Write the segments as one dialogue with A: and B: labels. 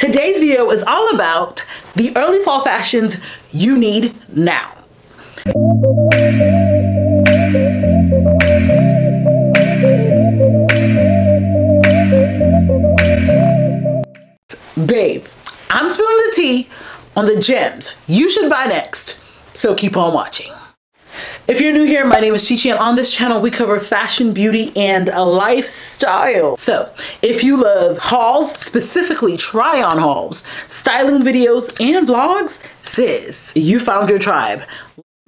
A: Today's video is all about the early fall fashions you need now. Babe, I'm spilling the tea on the gems you should buy next, so keep on watching. If you're new here, my name is Chichi and on this channel we cover fashion, beauty, and a lifestyle. So if you love hauls, specifically try on hauls, styling videos, and vlogs, sis, you found your tribe.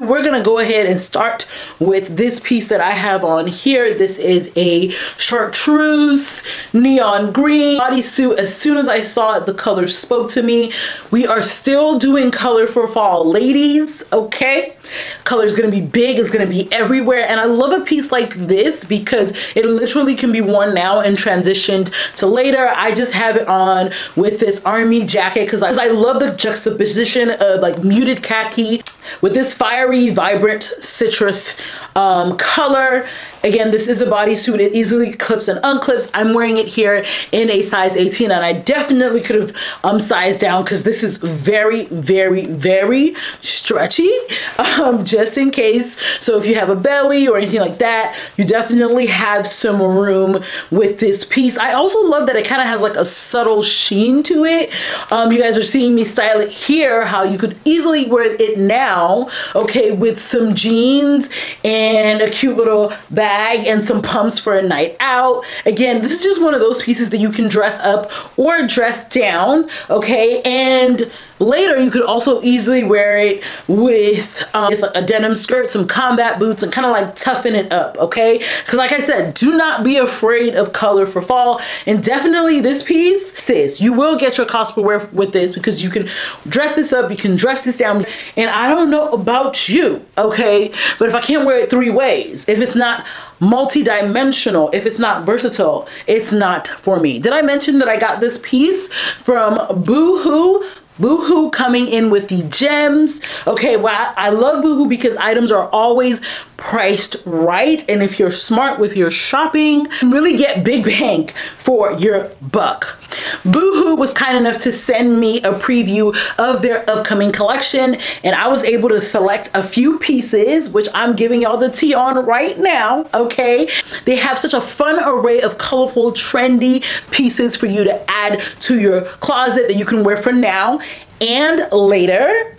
A: We're gonna go ahead and start with this piece that I have on here. This is a chartreuse neon green bodysuit. As soon as I saw it, the color spoke to me. We are still doing color for fall, ladies, okay? Color is gonna be big, it's gonna be everywhere. And I love a piece like this because it literally can be worn now and transitioned to later. I just have it on with this army jacket because I love the juxtaposition of like muted khaki with this fiery, vibrant citrus um, color. Again, this is a bodysuit. It easily clips and unclips. I'm wearing it here in a size 18 and I definitely could have um, sized down because this is very, very, very stretchy um, just in case. So if you have a belly or anything like that, you definitely have some room with this piece. I also love that it kind of has like a subtle sheen to it. Um, you guys are seeing me style it here, how you could easily wear it now, okay, with some jeans and a cute little bag bag and some pumps for a night out. Again, this is just one of those pieces that you can dress up or dress down, okay? And Later, you could also easily wear it with, um, with a denim skirt, some combat boots, and kind of like toughen it up, okay? Because like I said, do not be afraid of color for fall. And definitely this piece, sis, you will get your cost per wear with this because you can dress this up, you can dress this down. And I don't know about you, okay? But if I can't wear it three ways, if it's not multi-dimensional if it's not versatile it's not for me did i mention that i got this piece from boohoo Boohoo coming in with the gems. Okay, well, I love Boohoo because items are always priced right. And if you're smart with your shopping, you really get big bang for your buck. Boohoo was kind enough to send me a preview of their upcoming collection and I was able to select a few pieces, which I'm giving y'all the tea on right now, okay? They have such a fun array of colorful, trendy pieces for you to add to your closet that you can wear for now and later.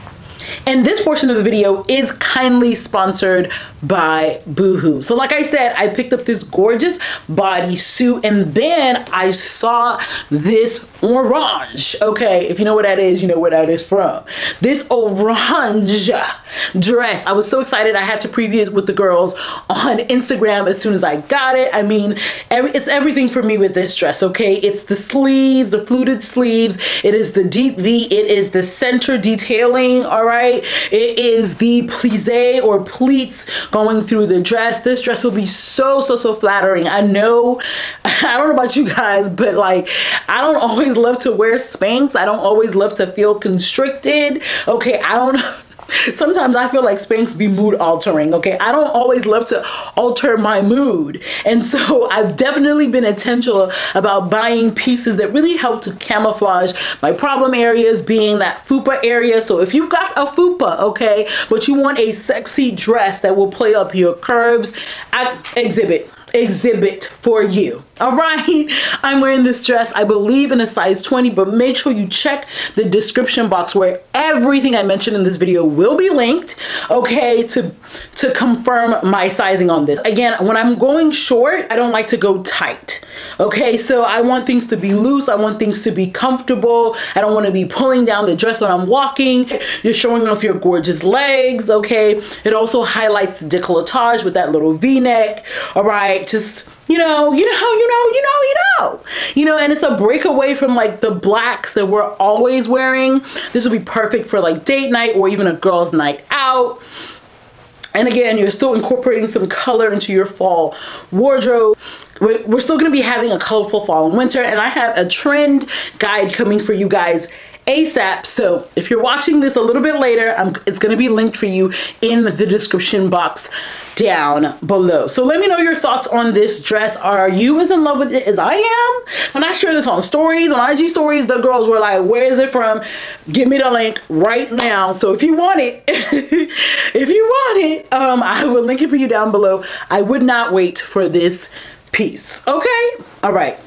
A: And this portion of the video is kindly sponsored by Boohoo. So like I said, I picked up this gorgeous bodysuit and then I saw this orange. Okay, if you know what that is, you know where that is from. This orange dress. I was so excited I had to preview it with the girls on Instagram as soon as I got it. I mean, every, it's everything for me with this dress, okay? It's the sleeves, the fluted sleeves. It is the deep V. It is the center detailing, all right? It is the plissé or pleats going through the dress. This dress will be so, so, so flattering. I know, I don't know about you guys, but like, I don't always love to wear Spanx. I don't always love to feel constricted. Okay, I don't sometimes I feel like Spanx be mood altering, okay? I don't always love to alter my mood. And so I've definitely been intentional about buying pieces that really help to camouflage my problem areas being that fupa area. So if you've got a fupa, okay, but you want a sexy dress that will play up your curves, I exhibit exhibit for you. All right. I'm wearing this dress, I believe in a size 20, but make sure you check the description box where everything I mentioned in this video will be linked, okay, to, to confirm my sizing on this. Again, when I'm going short, I don't like to go tight. Okay, so I want things to be loose. I want things to be comfortable. I don't want to be pulling down the dress when I'm walking. You're showing off your gorgeous legs, okay? It also highlights the decolletage with that little v-neck, all right? Just, you know, you know, you know, you know, you know. You know, and it's a breakaway from like the blacks that we're always wearing. This would be perfect for like date night or even a girl's night out. And again, you're still incorporating some color into your fall wardrobe. We're still gonna be having a colorful fall and winter and I have a trend guide coming for you guys ASAP. So if you're watching this a little bit later, I'm, it's gonna be linked for you in the description box down below. So let me know your thoughts on this dress. Are you as in love with it as I am? When I share this on stories, on IG stories, the girls were like, where is it from? Give me the link right now. So if you want it, if you want it, um, I will link it for you down below. I would not wait for this piece. Okay? All right.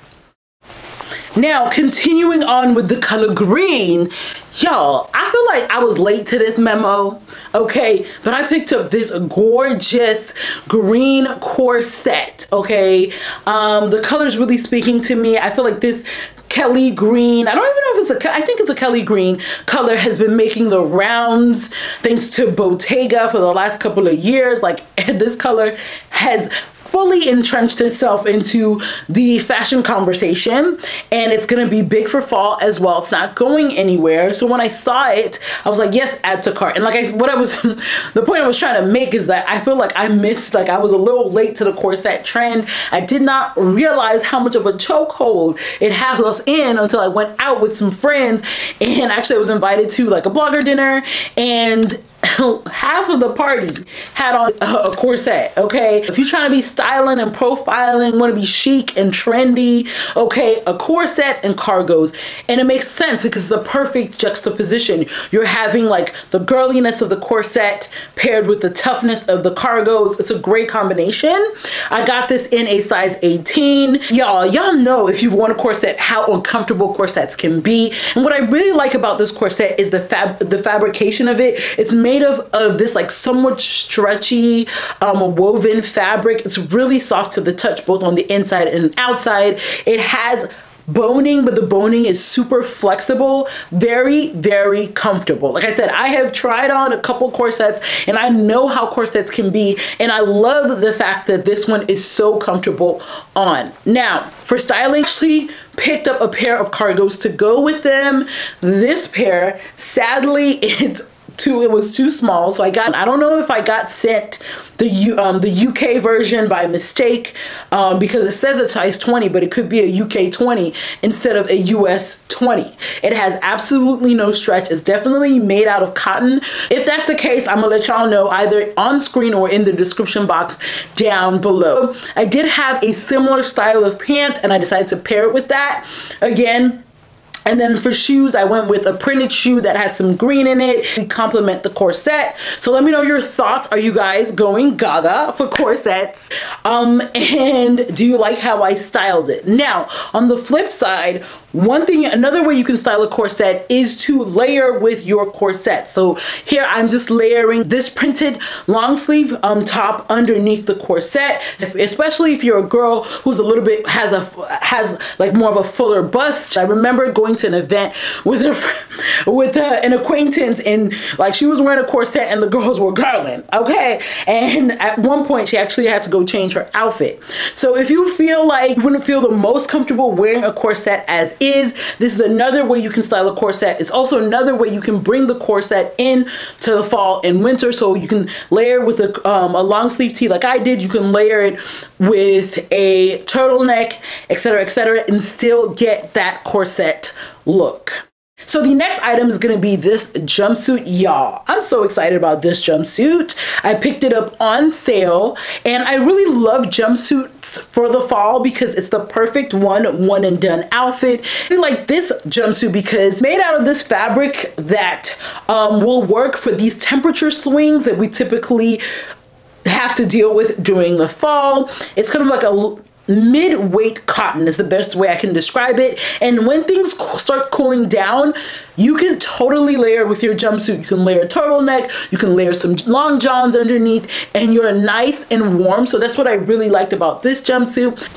A: Now, continuing on with the color green, y'all, I feel like I was late to this memo, okay? But I picked up this gorgeous green corset, okay? Um, the color's really speaking to me. I feel like this Kelly green. I don't even know if it's a, I think it's a Kelly green color has been making the rounds thanks to Bottega for the last couple of years. Like this color has fully entrenched itself into the fashion conversation and it's gonna be big for fall as well. It's not going anywhere. So when I saw it, I was like, yes, add to cart. And like I, what I was, the point I was trying to make is that I feel like I missed, like I was a little late to the corset trend. I did not realize how much of a chokehold it has us in until I went out with some friends and actually I was invited to like a blogger dinner and half of the party had on a corset, okay? If you're trying to be styling and profiling, want to be chic and trendy, okay, a corset and cargos. And it makes sense because it's the perfect juxtaposition. You're having like the girliness of the corset paired with the toughness of the cargos. It's a great combination. I got this in a size 18. Y'all, y'all know if you've worn a corset how uncomfortable corsets can be. And what I really like about this corset is the fab the fabrication of it. It's made made of, of this like somewhat stretchy um, woven fabric. It's really soft to the touch, both on the inside and outside. It has boning, but the boning is super flexible, very, very comfortable. Like I said, I have tried on a couple corsets and I know how corsets can be. And I love the fact that this one is so comfortable on. Now, for styling, actually picked up a pair of cargos to go with them. This pair, sadly, it's too it was too small. So I got I don't know if I got sent the U, um, the UK version by mistake um, because it says a size 20 but it could be a UK 20 instead of a US 20 it has absolutely no stretch. It's definitely made out of cotton. If that's the case I'm gonna let y'all know either on screen or in the description box down below. I did have a similar style of pant and I decided to pair it with that. Again and then for shoes, I went with a printed shoe that had some green in it to complement the corset. So let me know your thoughts. Are you guys going gaga for corsets? Um, and do you like how I styled it? Now, on the flip side, one thing, another way you can style a corset is to layer with your corset. So here I'm just layering this printed long sleeve um, top underneath the corset, especially if you're a girl who's a little bit, has a, has like more of a fuller bust. I remember going to an event with a, with a, an acquaintance and like she was wearing a corset and the girls were garland, okay? And at one point she actually had to go change her outfit. So if you feel like you wouldn't feel the most comfortable wearing a corset as. This is another way you can style a corset. It's also another way you can bring the corset in to the fall and winter. So you can layer with a, um, a long sleeve tee like I did. You can layer it with a turtleneck, etc., etc., and still get that corset look. So the next item is gonna be this jumpsuit, y'all. I'm so excited about this jumpsuit. I picked it up on sale and I really love jumpsuits for the fall because it's the perfect one, one and done outfit. I like this jumpsuit because made out of this fabric that um, will work for these temperature swings that we typically have to deal with during the fall. It's kind of like a mid-weight cotton is the best way I can describe it. And when things start cooling down, you can totally layer with your jumpsuit. You can layer a turtleneck, you can layer some long johns underneath, and you're nice and warm. So that's what I really liked about this jumpsuit.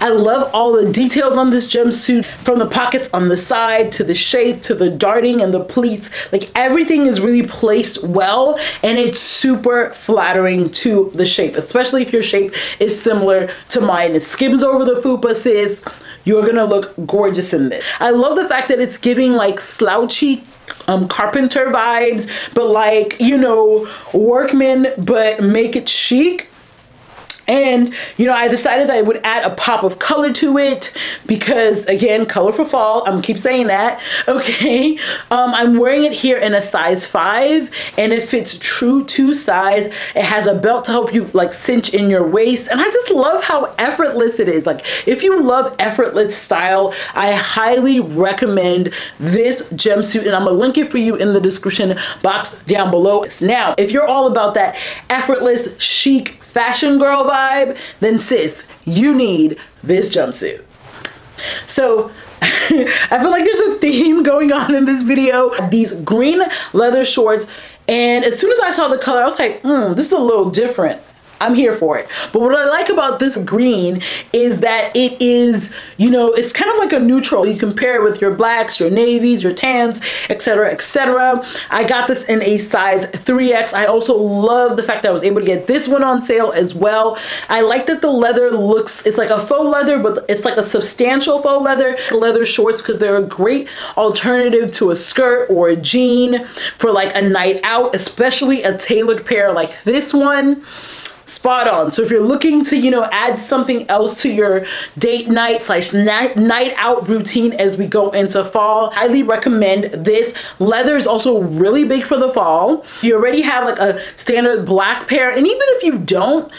A: I love all the details on this jumpsuit from the pockets on the side to the shape to the darting and the pleats. Like everything is really placed well and it's super flattering to the shape, especially if your shape is similar to mine. It skims over the fupa sis. You're gonna look gorgeous in this. I love the fact that it's giving like slouchy um, carpenter vibes, but like, you know, workman, but make it chic And, you know, I decided I would add a pop of color to it because, again, color for fall. I'm keep saying that. Okay. Um, I'm wearing it here in a size 5 and it fits true to size. It has a belt to help you like cinch in your waist. And I just love how effortless it is. Like, if you love effortless style, I highly recommend this jumpsuit and I'm gonna link it for you in the description box down below. Now, if you're all about that effortless, chic, fashion girl vibe, then sis, you need this jumpsuit. So I feel like there's a theme going on in this video. These green leather shorts and as soon as I saw the color, I was like, hmm, this is a little different. I'm here for it. But what I like about this green is that it is, you know, it's kind of like a neutral. You compare it with your blacks, your navies, your tans, etc., etc. I got this in a size 3X. I also love the fact that I was able to get this one on sale as well. I like that the leather looks, it's like a faux leather, but it's like a substantial faux leather. Leather shorts because they're a great alternative to a skirt or a jean for like a night out, especially a tailored pair like this one spot on. So if you're looking to, you know, add something else to your date night slash night, night out routine as we go into fall, highly recommend this. Leather is also really big for the fall. You already have like a standard black pair. And even if you don't,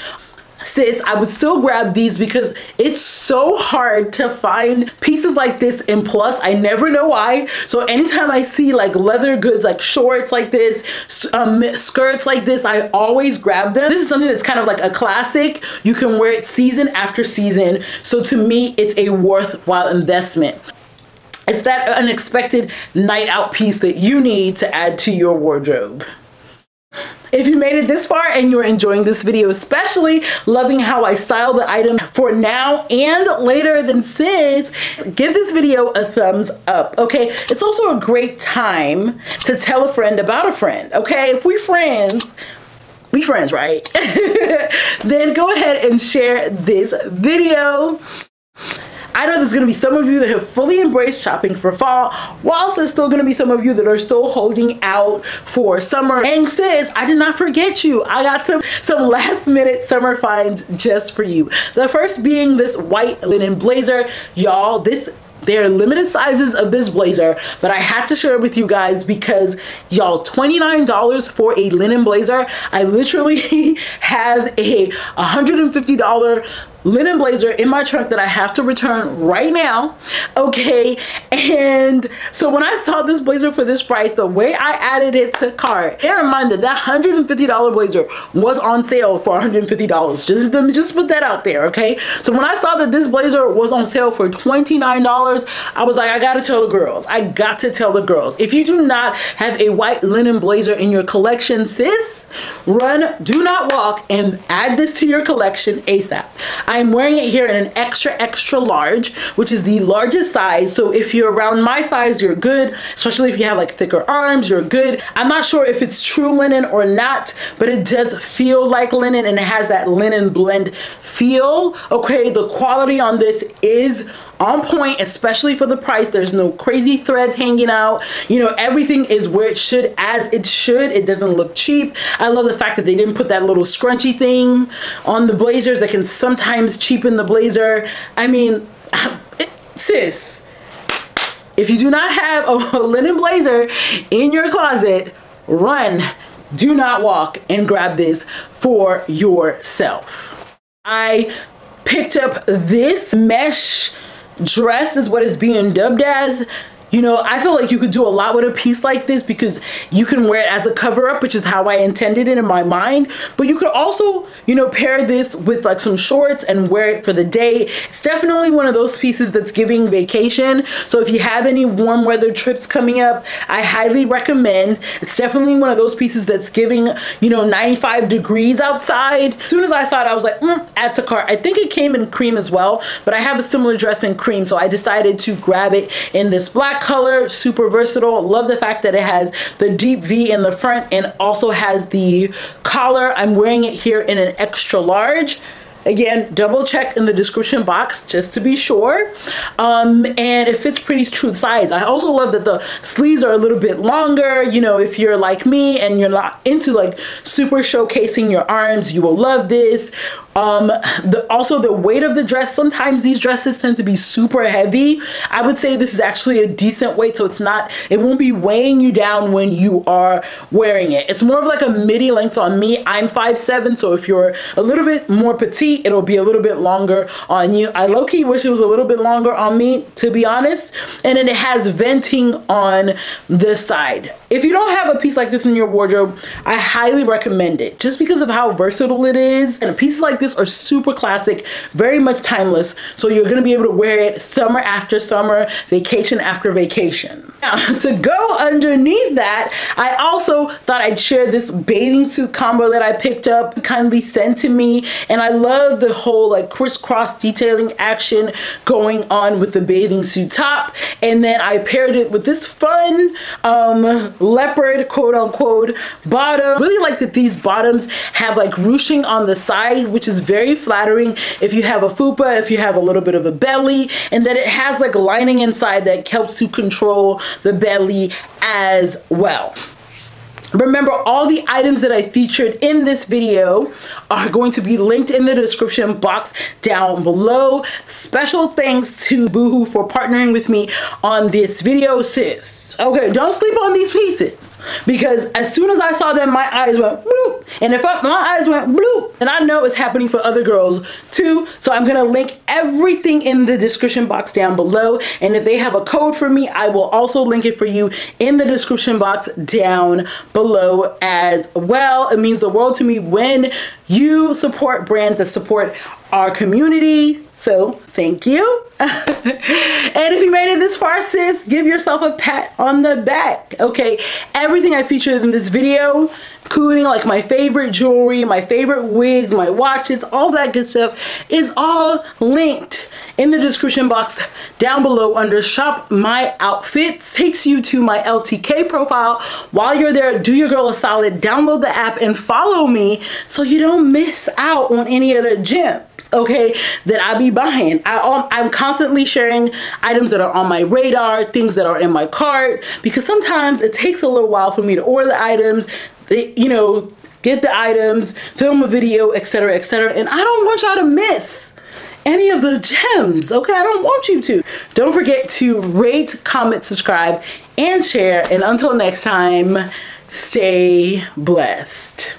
A: sis i would still grab these because it's so hard to find pieces like this in plus. I never know why. So anytime i see like leather goods like shorts like this um, skirts like this i always grab them. This is something that's kind of like a classic. You can wear it season after season. So to me it's a worthwhile investment. It's that unexpected night out piece that you need to add to your wardrobe if you made it this far and you're enjoying this video, especially loving how I style the item for now and later than sis, give this video a thumbs up, okay? It's also a great time to tell a friend about a friend, okay? If we friends, we friends, right? then go ahead and share this video. I know there's going to be some of you that have fully embraced shopping for fall, whilst there's still going to be some of you that are still holding out for summer. And sis, I did not forget you. I got some, some last minute summer finds just for you. The first being this white linen blazer. Y'all, this there are limited sizes of this blazer, but I had to share it with you guys because y'all, $29 for a linen blazer. I literally have a $150 linen blazer in my trunk that I have to return right now. Okay. And so when I saw this blazer for this price, the way I added it to cart, bear in mind that that $150 blazer was on sale for $150. Just let me just put that out there. Okay. So when I saw that this blazer was on sale for $29, I was like, I gotta tell the girls. I got to tell the girls. If you do not have a white linen blazer in your collection, sis, run, do not walk, and add this to your collection ASAP. I'm wearing it here in an extra, extra large, which is the largest size. So if you're around my size, you're good, especially if you have like thicker arms, you're good. I'm not sure if it's true linen or not, but it does feel like linen and it has that linen blend feel. Okay, the quality on this is on point, especially for the price. There's no crazy threads hanging out. You know, everything is where it should, as it should. It doesn't look cheap. I love the fact that they didn't put that little scrunchy thing on the blazers that can sometimes cheapen the blazer. I mean, it, sis, if you do not have a, a linen blazer in your closet, run, do not walk and grab this for yourself. I picked up this mesh dress is what is being dubbed as you know, I feel like you could do a lot with a piece like this because you can wear it as a cover up, which is how I intended it in my mind. But you could also, you know, pair this with like some shorts and wear it for the day. It's definitely one of those pieces that's giving vacation. So if you have any warm weather trips coming up, I highly recommend. It's definitely one of those pieces that's giving, you know, 95 degrees outside. As soon as I saw it, I was like, mm, add to cart. I think it came in cream as well, but I have a similar dress in cream. So I decided to grab it in this black color, super versatile. Love the fact that it has the deep V in the front and also has the collar. I'm wearing it here in an extra large Again, double check in the description box just to be sure. Um, and it fits pretty true size. I also love that the sleeves are a little bit longer. You know, if you're like me and you're not into like super showcasing your arms, you will love this. Um, the, also the weight of the dress, sometimes these dresses tend to be super heavy. I would say this is actually a decent weight, so it's not, it won't be weighing you down when you are wearing it. It's more of like a midi length on me. I'm 5'7", so if you're a little bit more petite, it'll be a little bit longer on you. I low-key wish it was a little bit longer on me, to be honest. And then it has venting on the side. If you don't have a piece like this in your wardrobe, I highly recommend it just because of how versatile it is. And pieces like this are super classic, very much timeless. So you're gonna be able to wear it summer after summer, vacation after vacation. Now, to go underneath that, I also thought I'd share this bathing suit combo that I picked up, kindly sent to me. And I love the whole like crisscross detailing action going on with the bathing suit top. And then I paired it with this fun um, leopard quote unquote bottom. Really like that these bottoms have like ruching on the side, which is very flattering if you have a fupa, if you have a little bit of a belly, and then it has like lining inside that helps to control the belly as well. Remember, all the items that I featured in this video are going to be linked in the description box down below. Special thanks to Boohoo for partnering with me on this video, sis. Okay, don't sleep on these pieces because as soon as I saw them, my eyes went bloop. And if I, my eyes went bloop, and I know it's happening for other girls too. So I'm gonna link everything in the description box down below. And if they have a code for me, I will also link it for you in the description box down below as well. It means the world to me when you support brands that support our community. So thank you. and if you made it this far, sis, give yourself a pat on the back. Okay, everything I featured in this video, including like my favorite jewelry, my favorite wigs, my watches, all that good stuff, is all linked in the description box down below under shop my outfits takes you to my LTK profile. While you're there do your girl a solid download the app and follow me so you don't miss out on any of the gems okay that I be buying. I, um, I'm constantly sharing items that are on my radar things that are in my cart because sometimes it takes a little while for me to order the items they, you know get the items film a video etc etc and I don't want y'all to miss any of the gems, okay? I don't want you to. Don't forget to rate, comment, subscribe, and share. And until next time, stay blessed.